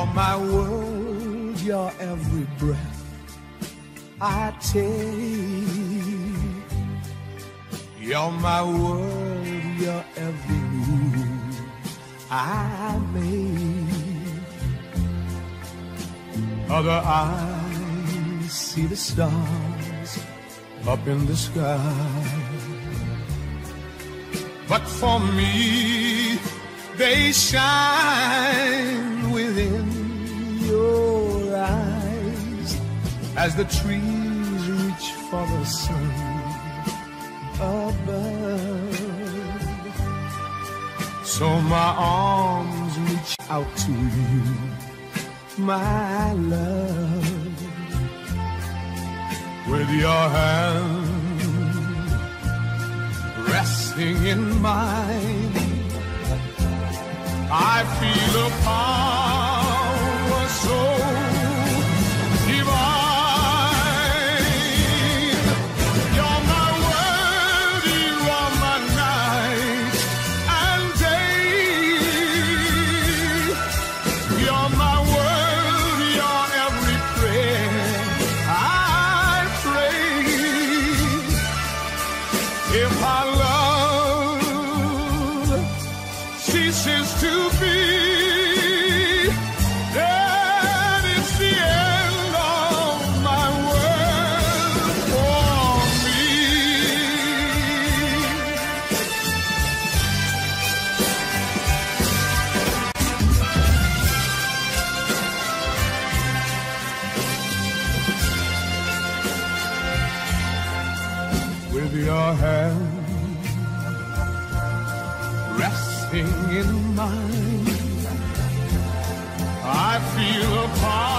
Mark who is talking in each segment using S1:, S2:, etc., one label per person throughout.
S1: You're my world, your every breath I take. You're my world, your every move I make. Other eyes see the stars up in the sky. But for me, they shine within your eyes as the trees reach for the sun above. So my arms reach out to you, my love, with your hand resting in mine. I feel a power mine. I feel a power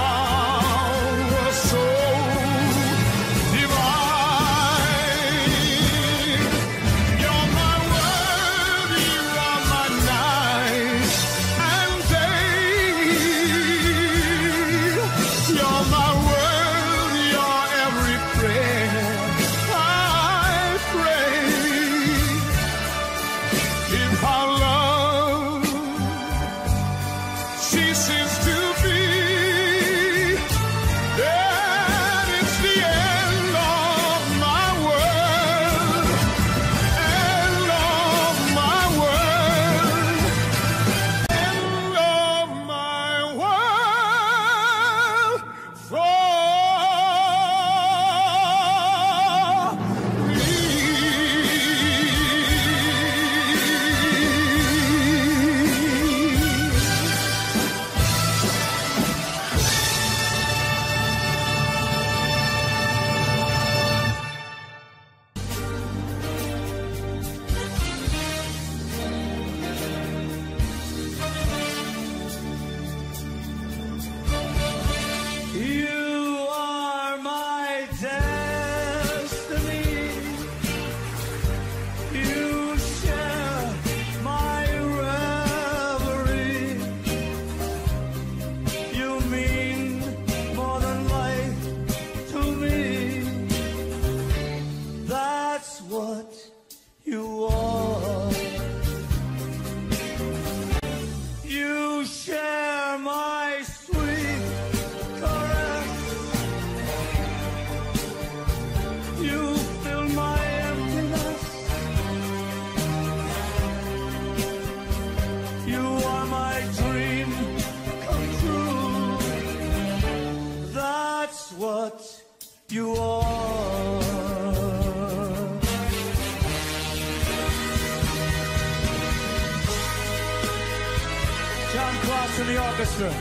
S2: John Cross in the orchestra.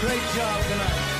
S2: Great job tonight.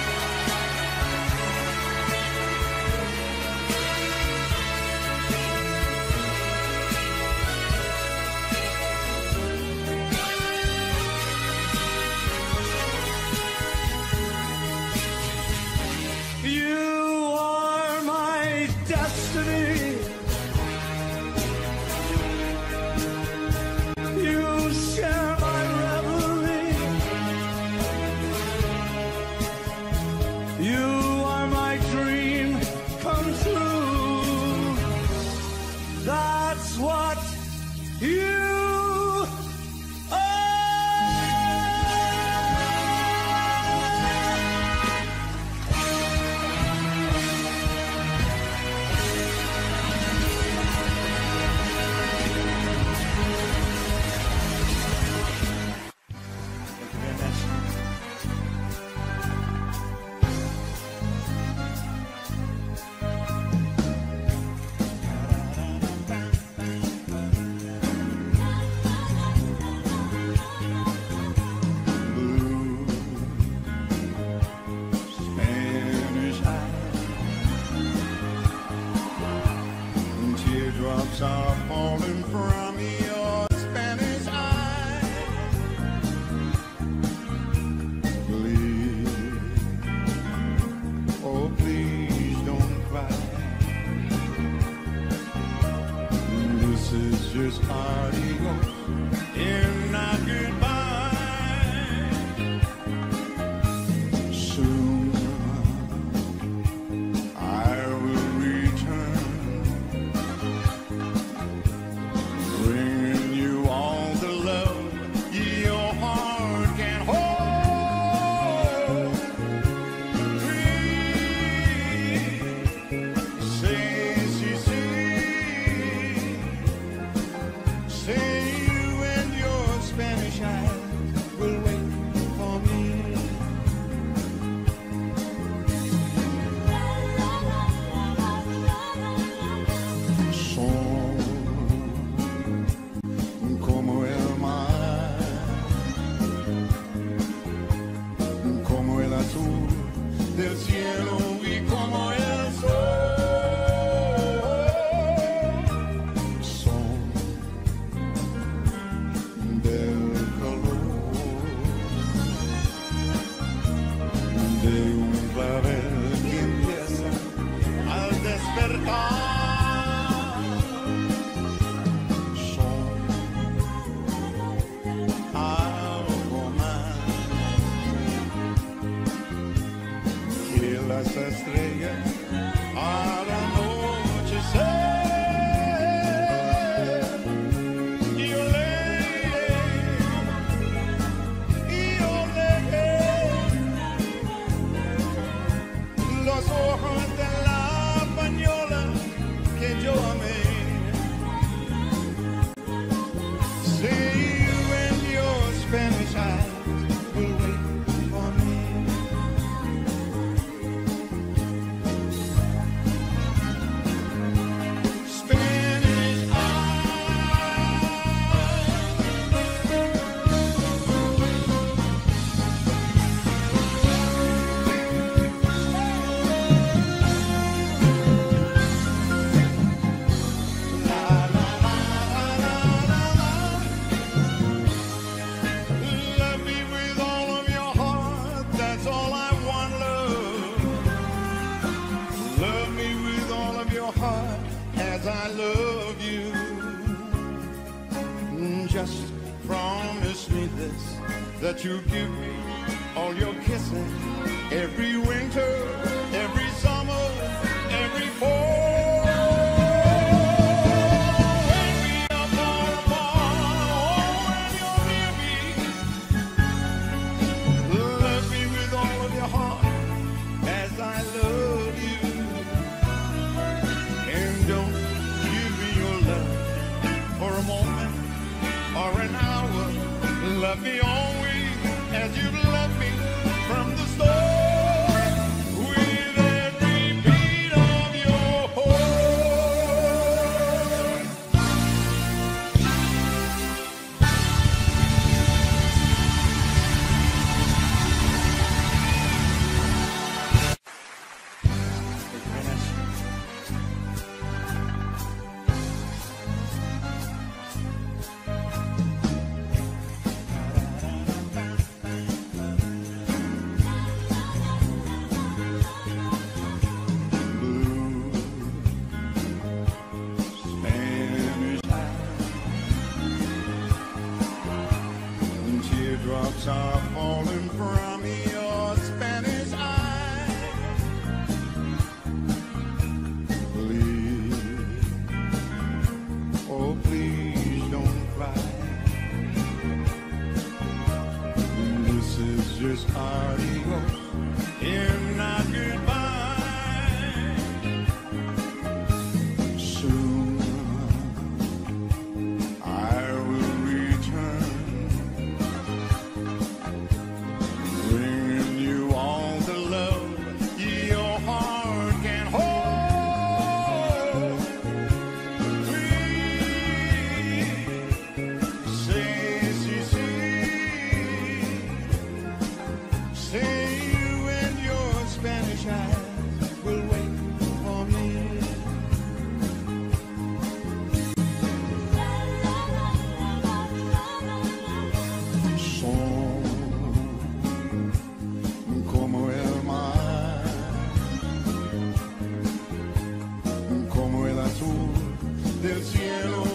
S1: azul del cielo.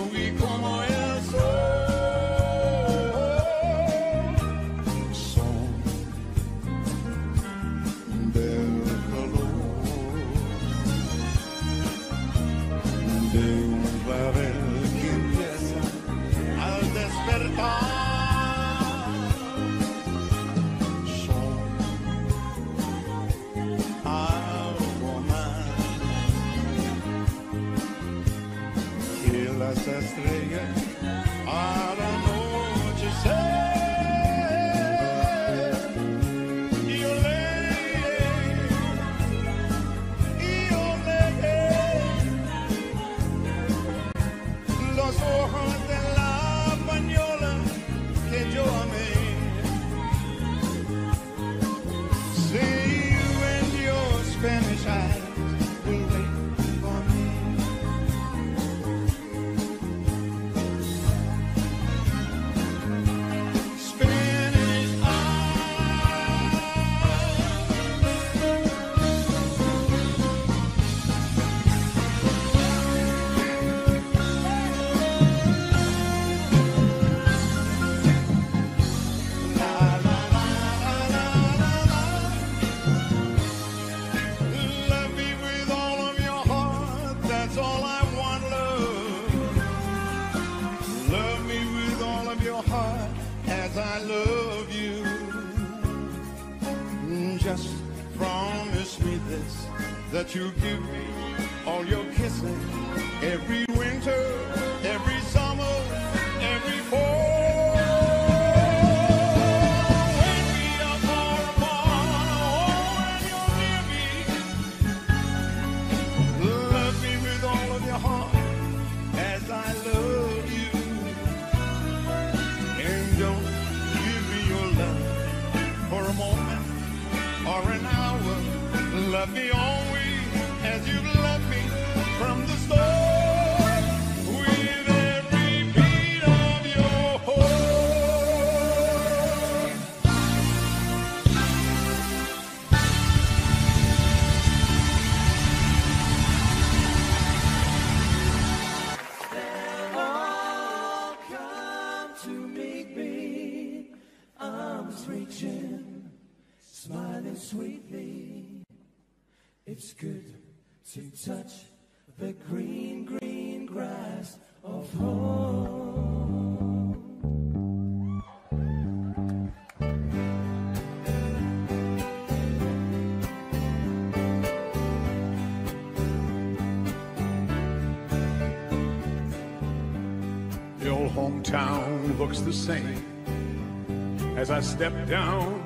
S1: Looks the same as I step down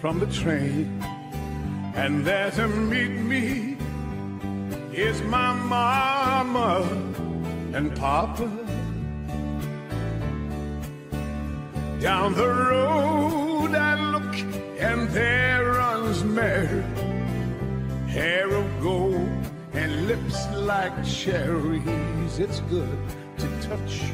S1: from the train. And there to meet me is my mama and papa. Down the road I look and there runs Mary, hair of gold and lips like cherries. It's good to touch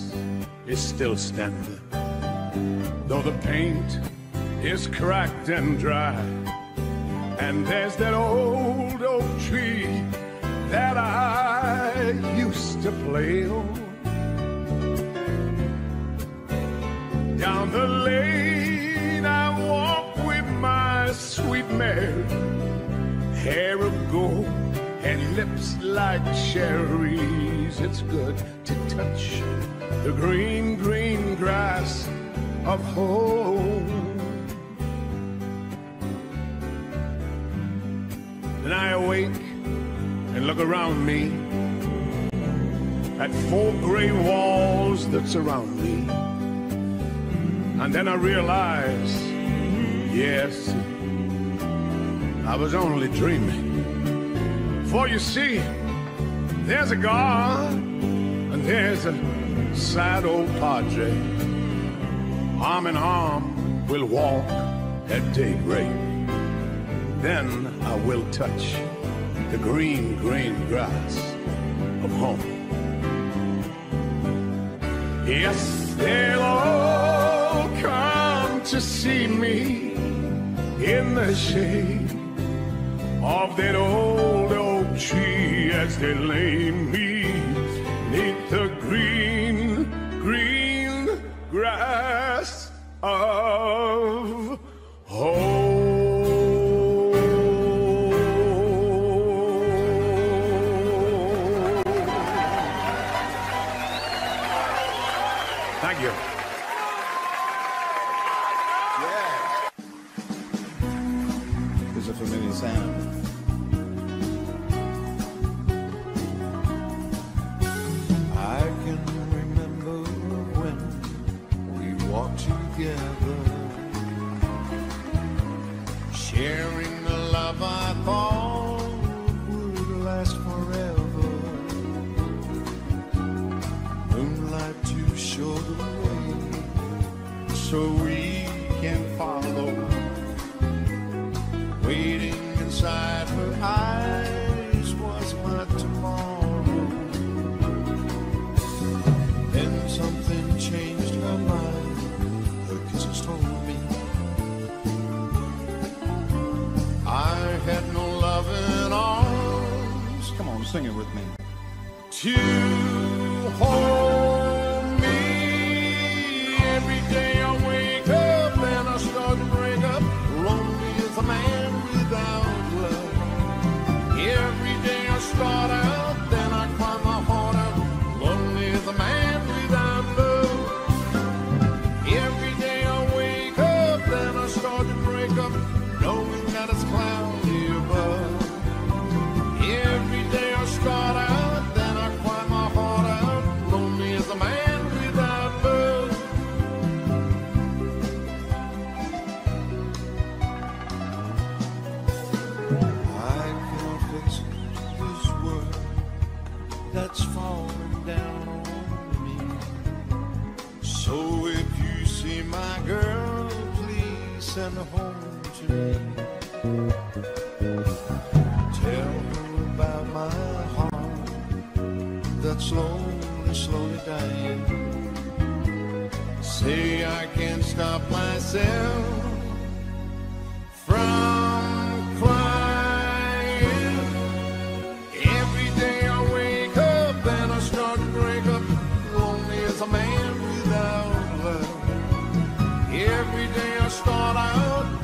S1: is still standing, though the paint is cracked and dry. And there's that old oak tree that I used to play on. Down the lane I walk with my sweet Mary, hair of gold and lips like cherries. It's good to touch the green, green grass of home. Then I awake and look around me at four gray walls that surround me. And then I realize, yes, I was only dreaming. For you see, there's a God and there's a sad old padre. Arm in arm, we'll walk at daybreak. Then I will touch the green, green grass of home. Yes, they'll all come to see me in the shade of that old tree as they lay me neath the green, green grass. Of
S3: Sing it with me.
S4: To hold me every day I wake up and I start to break up. Lonely as a man without love. Every day I start out. Send home to me.
S5: Tell her about my heart that's slowly, slowly dying.
S4: Say I can't stop myself. start out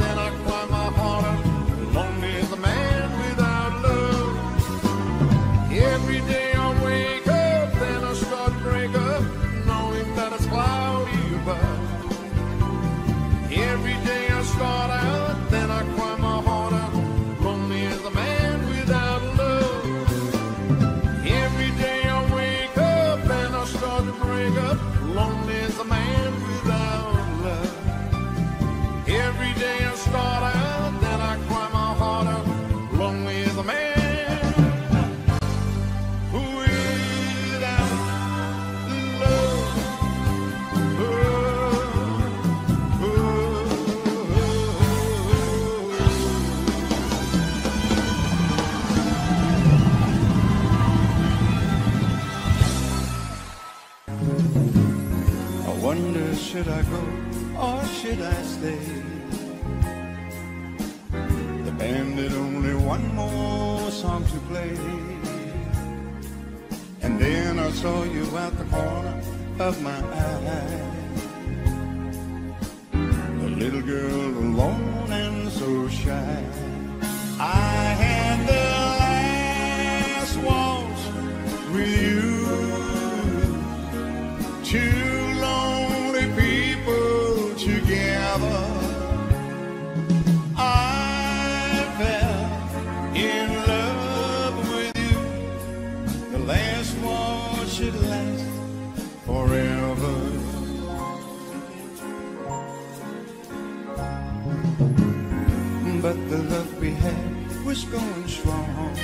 S5: Should I go or should I stay? The band had only one more song to play. And then I saw you at the corner of my eye. The little girl alone and so shy. was going strong.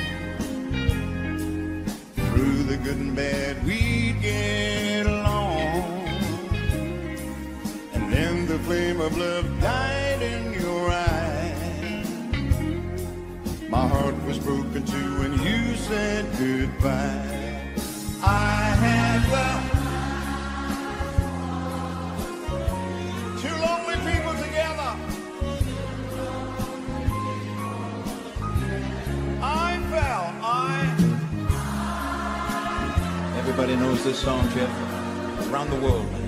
S5: Through the good and bad, we'd get along. And then the flame of love died in your eyes. My heart was broken too when you said goodbye.
S3: Everybody knows this song, Jeff. Around the world.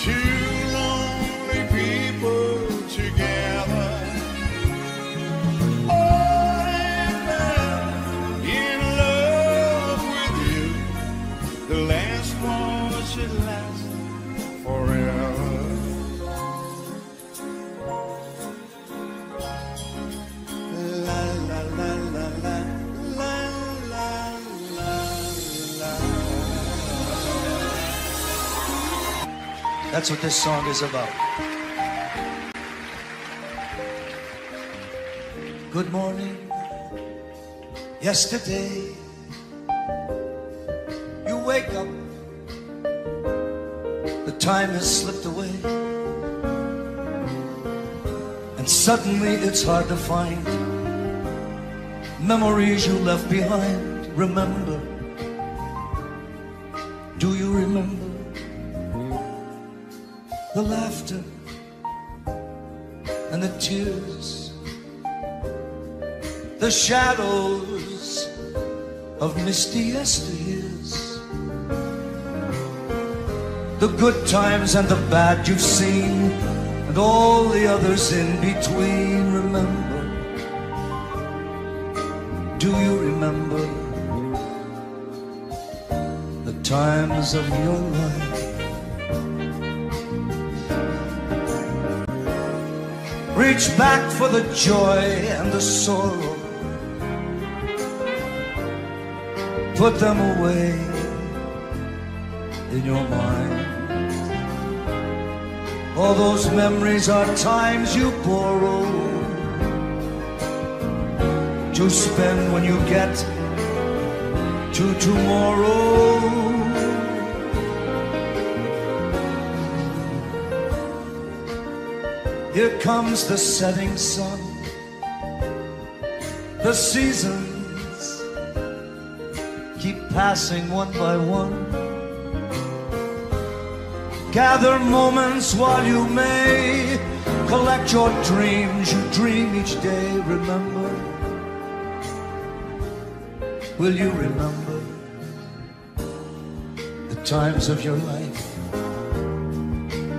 S5: To.
S2: That's what this song is about. Good morning. Yesterday, you wake up. The time has slipped away. And suddenly it's hard to find memories you left behind. Remember the shadows of misty yesteryears. The good times and the bad you've seen, and all the others in between. Remember, do you remember the times of your life? Reach back for the joy and the sorrow put them away in your mind. All those memories are times you borrow to spend when you get to tomorrow. Here comes the setting sun, the seasons keep passing one by one. Gather moments while you may. Collect your dreams you dream each day. Remember, will you remember the times of your life?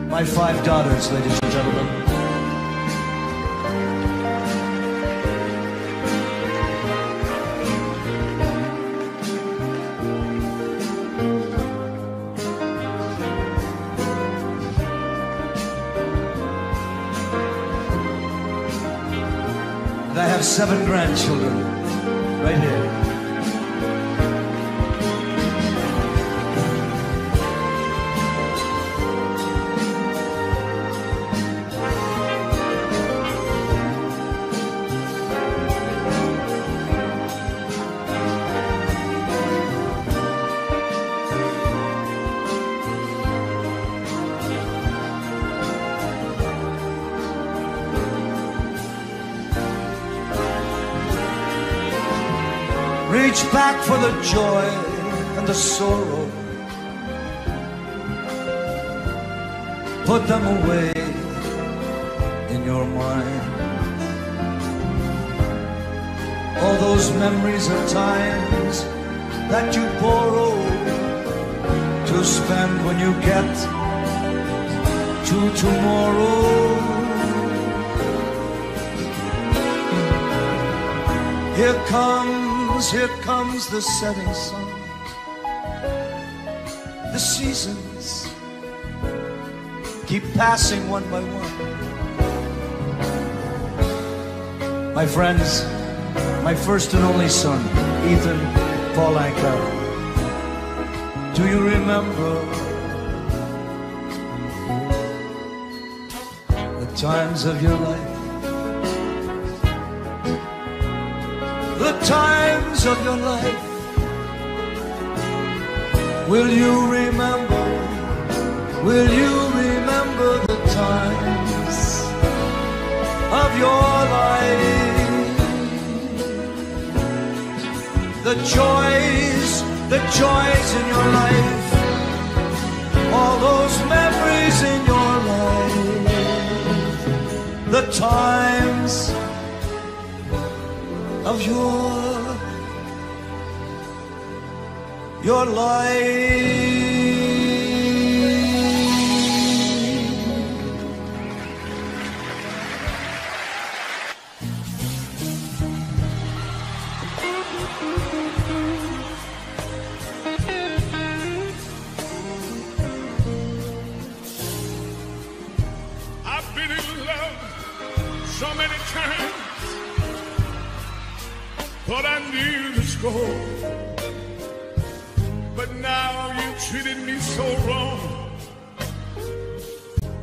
S2: My five daughters, ladies and gentlemen. Seven grandchildren back for the joy and the sorrow. Put them away in your mind. All those memories of times that you borrow to spend when you get to tomorrow. Here comes, here comes the setting sun. The seasons keep passing one by one. My friends, my first and only son, Ethan Paul Anka. Do you remember the times of your life? Times of your life. Will you remember? Will you remember the times of your life? The joys, the joys in your life, all those memories in your life, the times of your your life.
S1: Thought I knew the score. But now you treated me so wrong.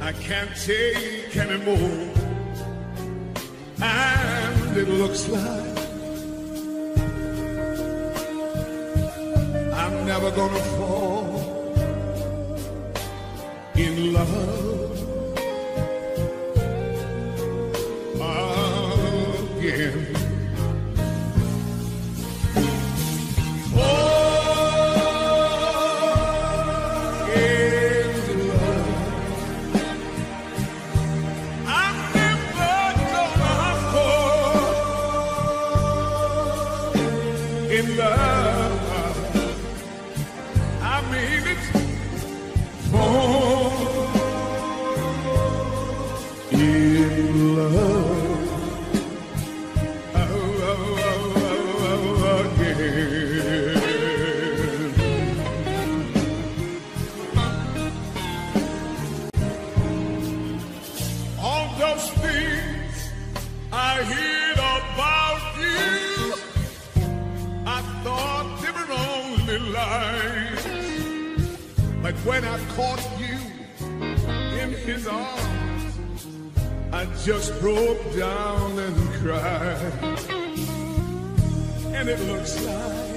S1: I can't take anymore. And it looks like I'm never gonna fall in love. lonely. But when I caught you in his arms, I just broke down and cried. And it looks like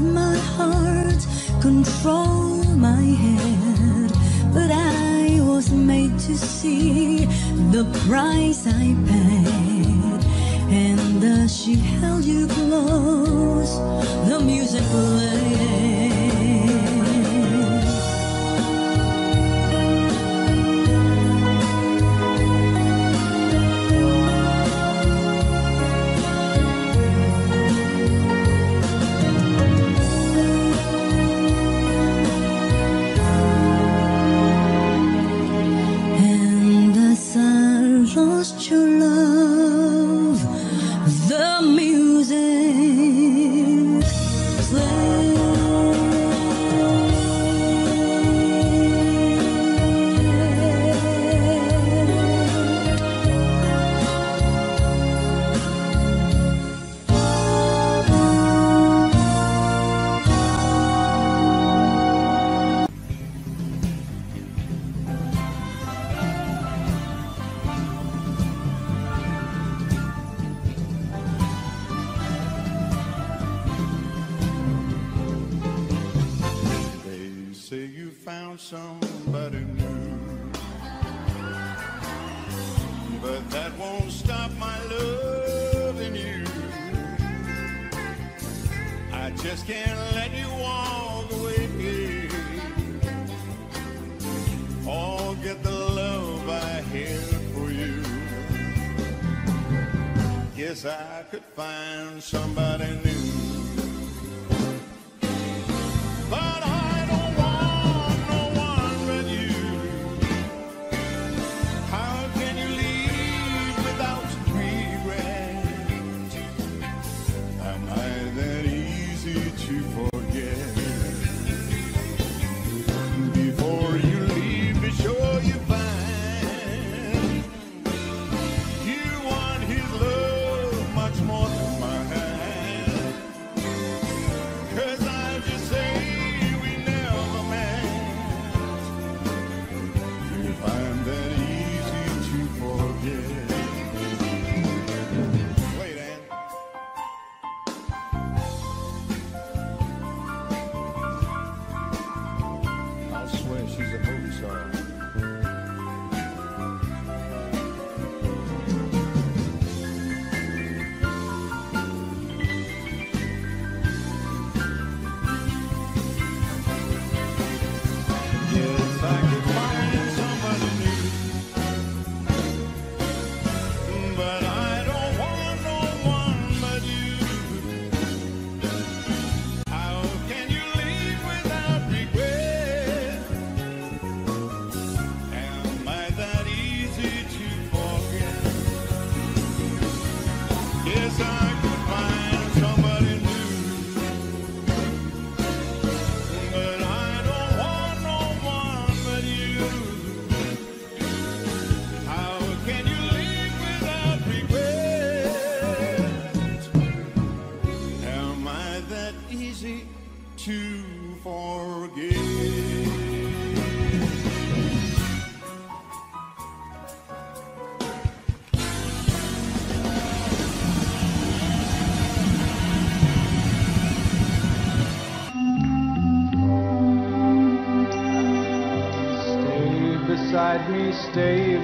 S1: my
S4: heart control my head. But I was made to see the price I paid. And as she held you close, the music played.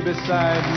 S6: beside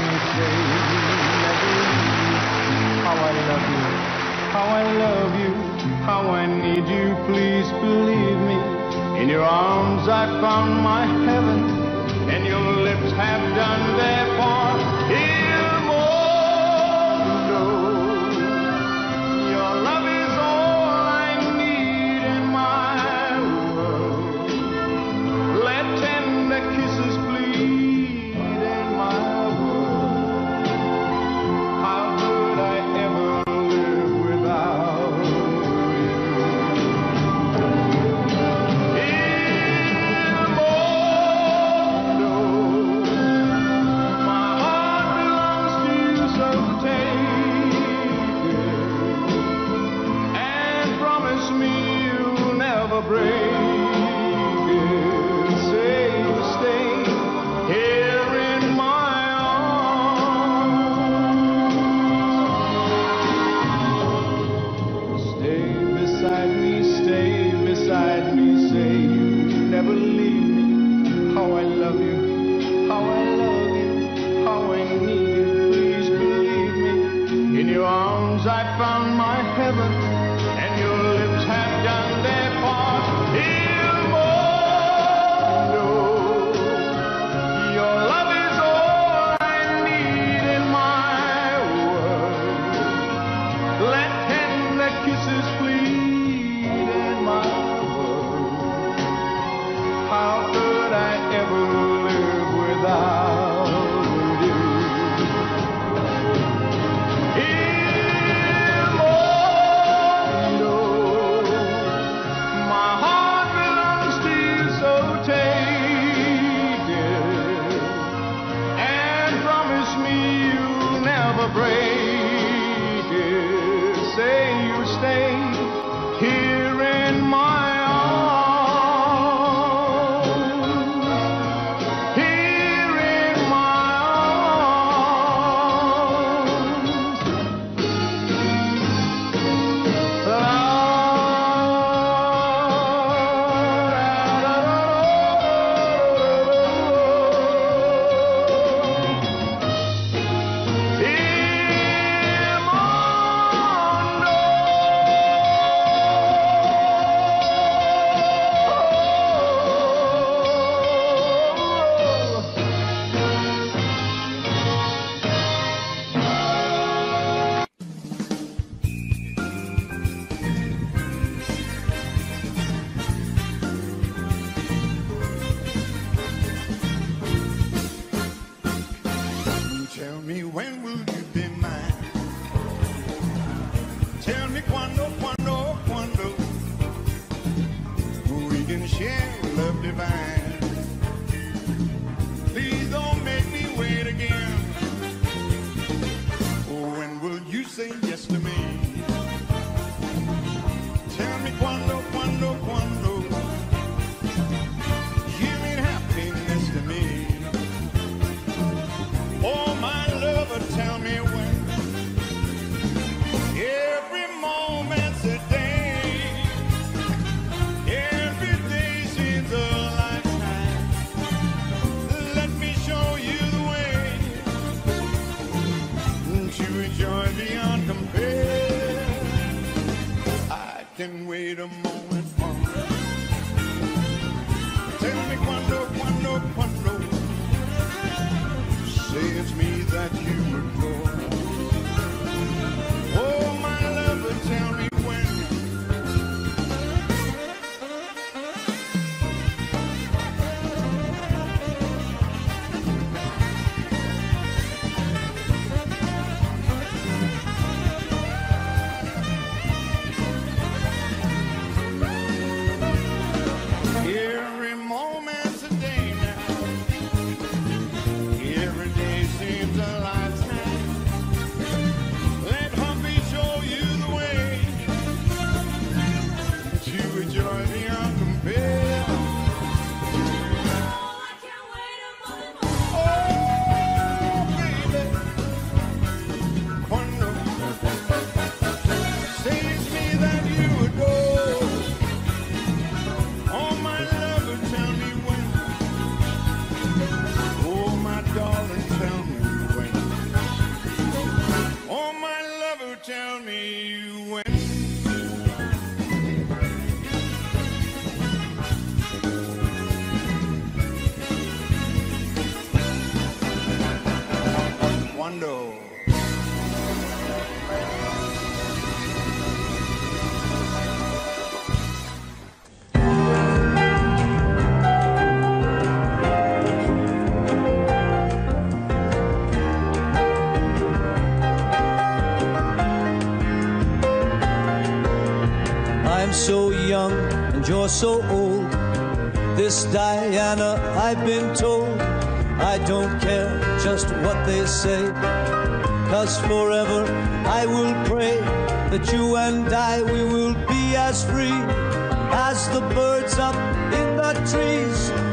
S6: so
S2: old. This Diana, I've been told, I don't care just what they say. Cause forever I will pray that you and I, we will be as free as the birds up in the trees.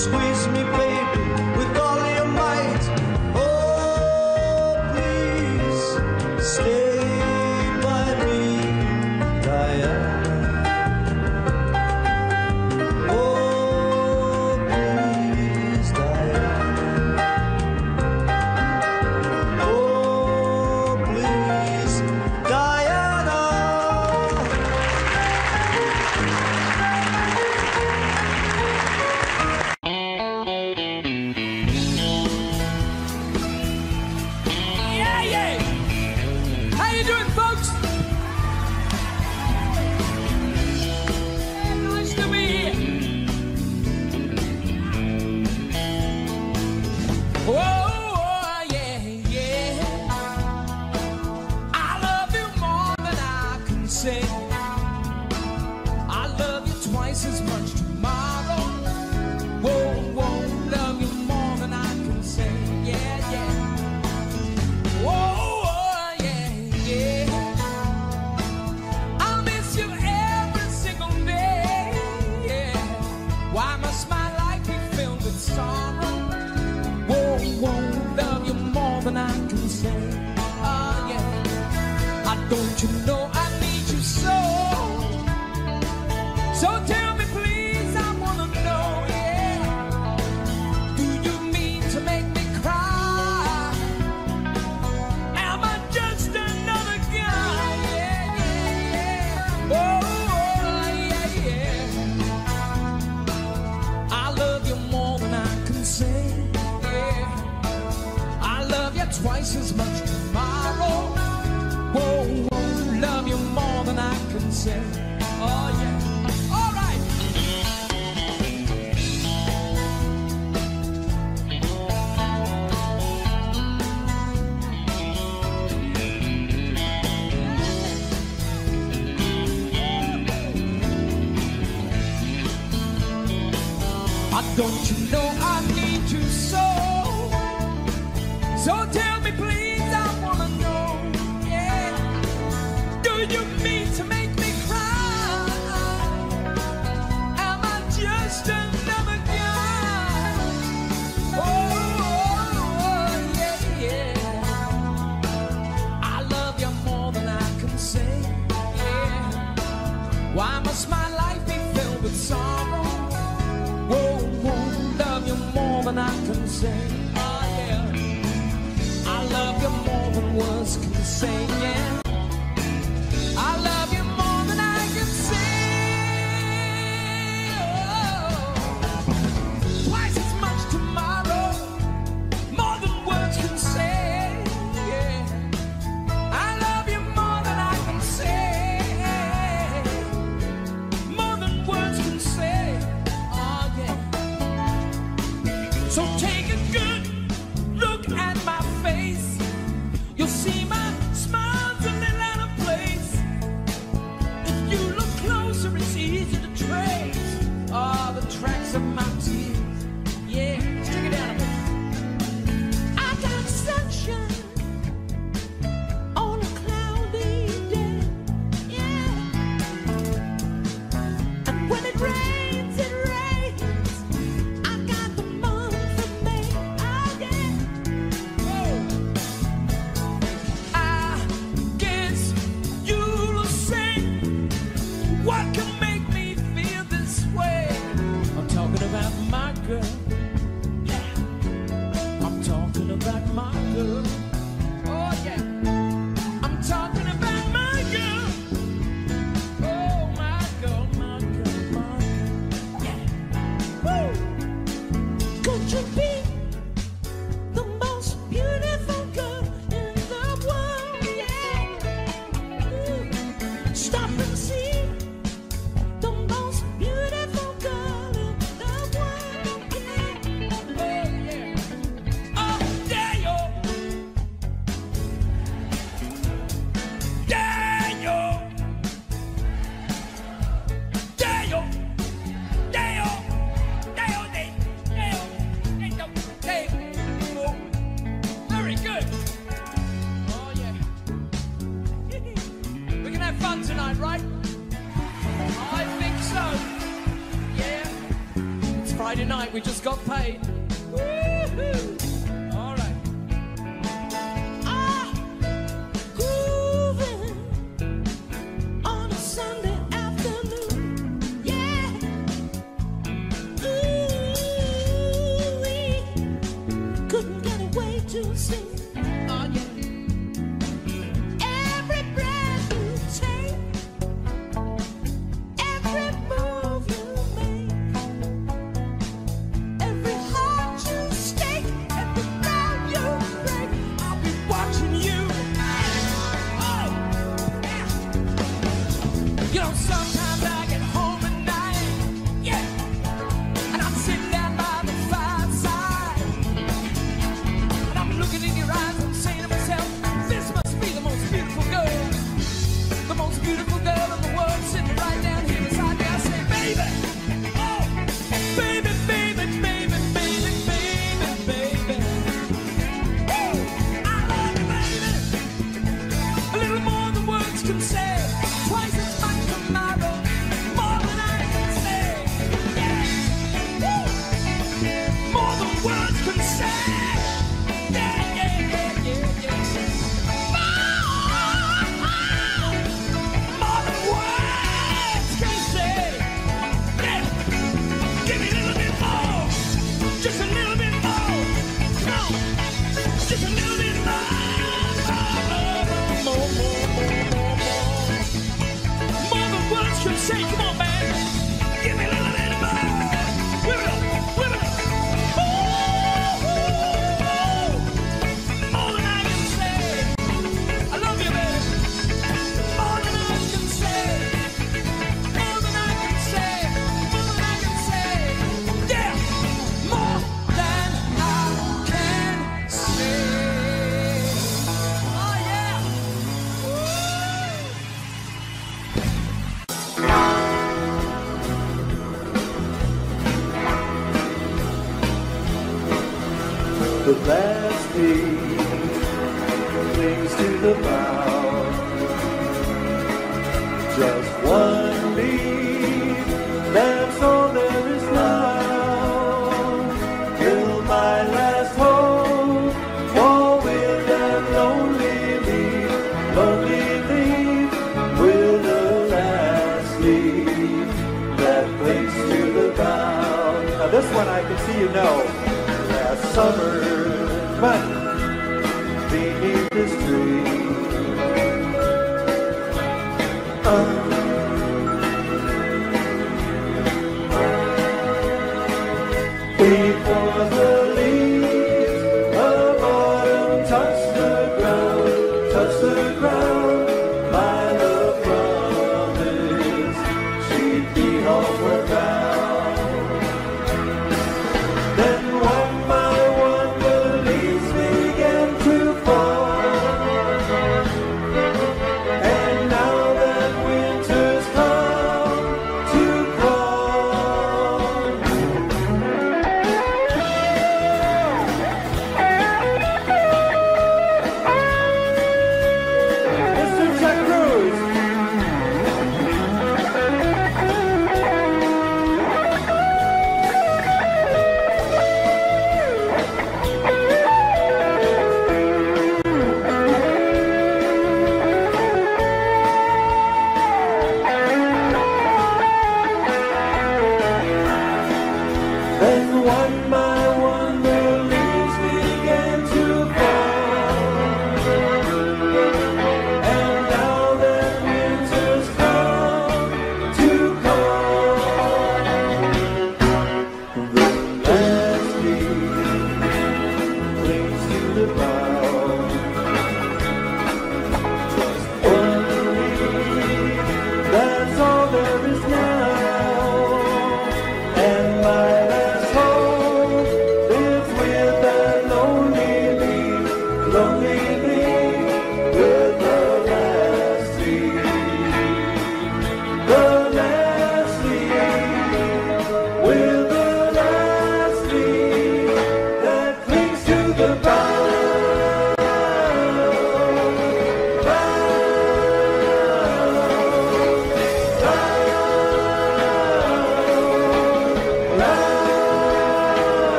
S2: squeeze me Oh,
S7: don't you know I need you so? So tell me, please, I wanna know. Yeah, do you? say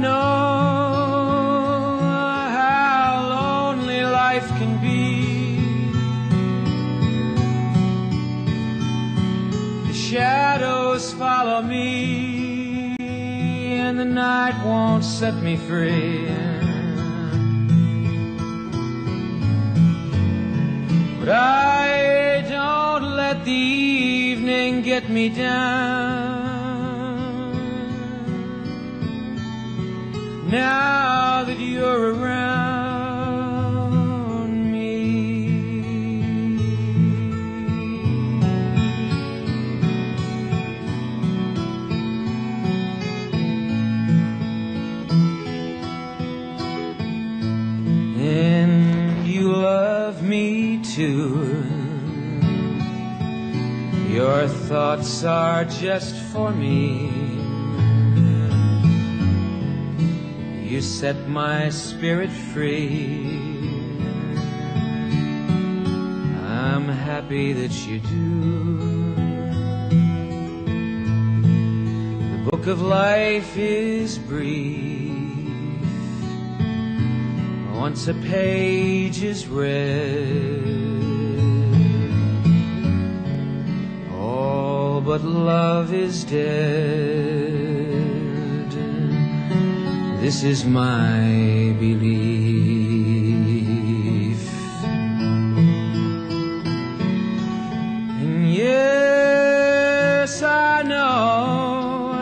S7: know
S8: how lonely life can be. The shadows follow me, and the night won't set me free. But I don't let the evening get me down. now that you're around me. And you love me too. Your thoughts are just for me. You set my spirit free. I'm happy that you do.
S9: The book of life is brief. Once a page is read, all but love is dead. This is my belief. And yes, I know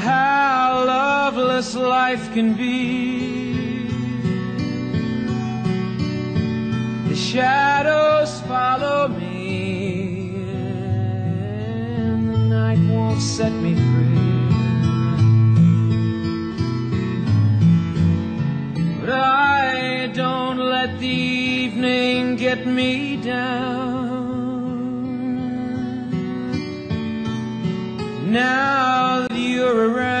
S9: how loveless life can be. The shadows follow me, and the night won't set me free. get me down. Now that you're around.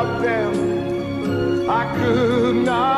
S1: without them I could not.